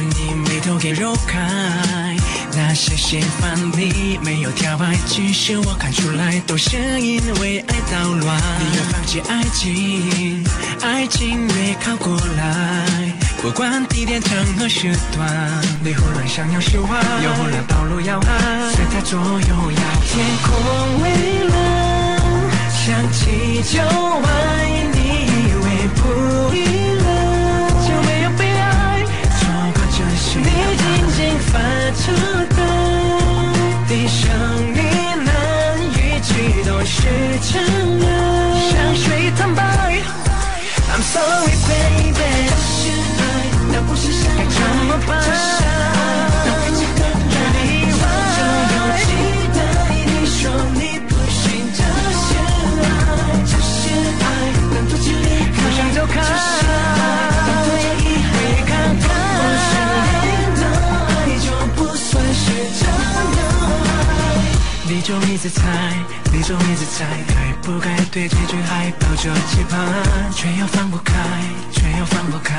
你眉头给揉开。那些喜欢你没有跳爱，其实我看出来，都是因为爱捣乱。你越放弃爱情，爱情越靠过来。不管地点、场合、时段，你忽然想要释怀，又忽然暴露要爱，随它左右摇。天空微冷，想起就是真的，像水坦白。I'm sorry, baby，这是爱，那不是伤害，该怎么办？有例外，有期待，你说你不信这是爱，这是爱，但多激烈，不想走开，别看，我的爱就不算是真的爱。你就一直猜，你总一直猜，该不该对结局还抱着期盼，却又放不开，却又放不开，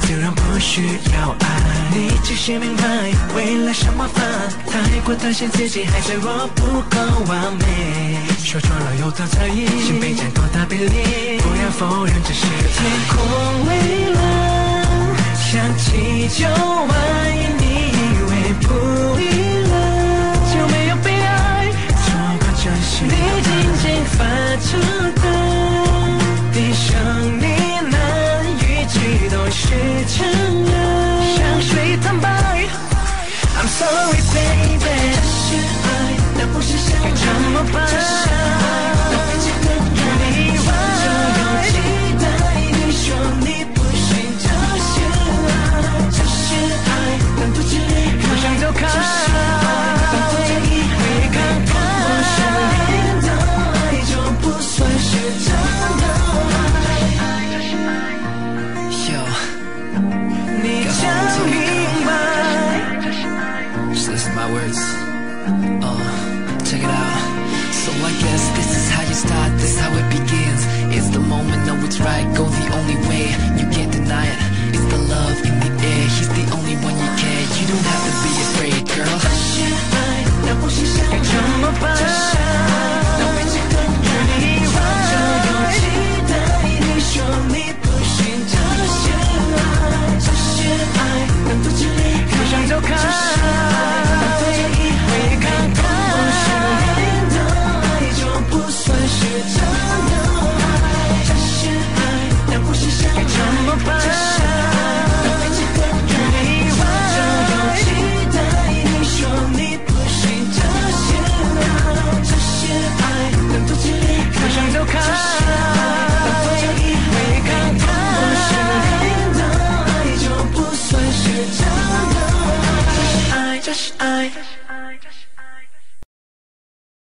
自然不需要爱。你只是明白，为了什么烦，太过担心自己还脆弱不够完美，说错了又得侧翼，心被斩多大比例，不要否认这是天空蔚蓝，想起旧爱，发出的低声呢喃，语气都是真的，像水坦白。I'm sorry, baby，这是爱，那不是伤害，该怎么办？Words. Uh, check it out. So I guess this is how you start, this how it begins. It's the moment, know it's right, go